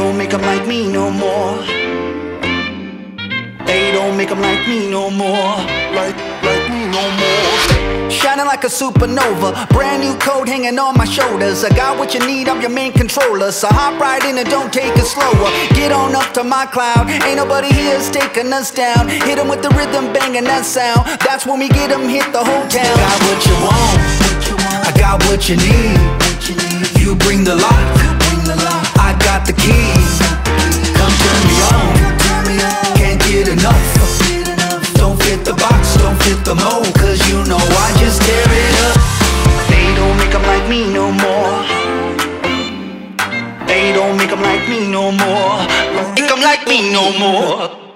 don't make 'em like me no more. They don't make 'em like me no more. Like, like me no more. Shining like a supernova. Brand new code hanging on my shoulders. I got what you need, I'm your main controller. So hop right in and don't take it slower. Get on up to my cloud. Ain't nobody here's taking us down. Hit 'em with the rhythm, banging that sound. That's when we get 'em, hit the whole town. I got what you want. I got what you need. You bring the lock. Can't enough. Don't fit the box, don't fit the mold. Cause you know I just tear it up. They don't make 'em like me no more. They don't make 'em like me no more. Make 'em like me no more.